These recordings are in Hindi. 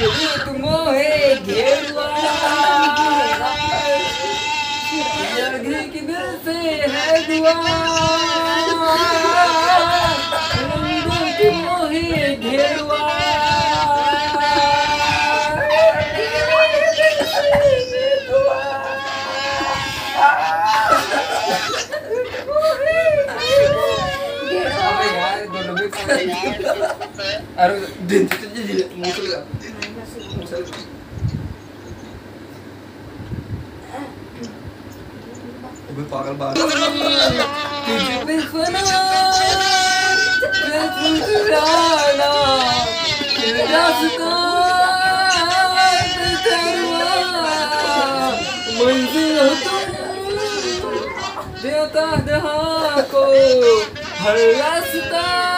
रंग रूप मोहे घेरुआ की दिल से है दुआ मोहे घेरुआ अरे दिन दिन पागल बात तुझ पे फना मैं मुस्कुराना तेरा रास्ता मंजिल हो तुम देता दहा को हर रास्ता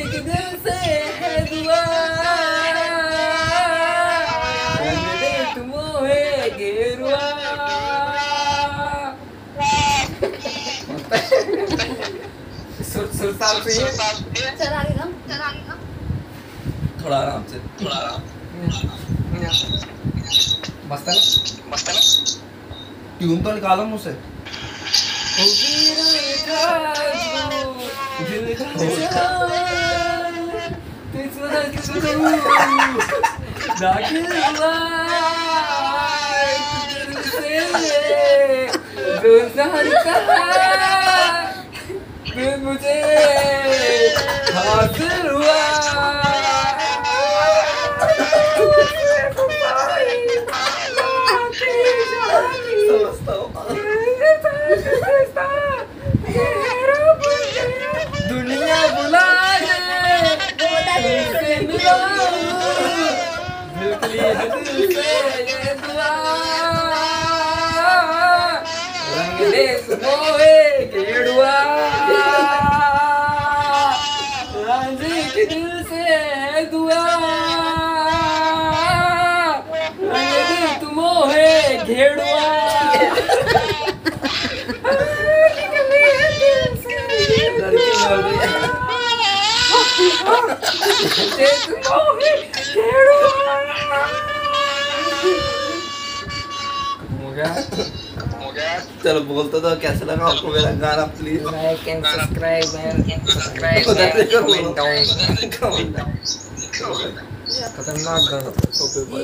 दे तुम्हें सुर सुर ताल पे ये चल आगे कम। थोड़ा आराम से। मस्त है ना? ट्यून तो निकालो मुझसे ओ दिल का दिल फिर मुझे हासिल हुआ दुनिया बुला दिल से ये दुआ रंग दे मोहे गेड़ुआ रांझी के दिल से है रही है गया। चलो बोलते तो कैसे लगा आपको मेरा गाना please like and subscribe and subscribe. Comment down खतरनाक गाना ओके बाय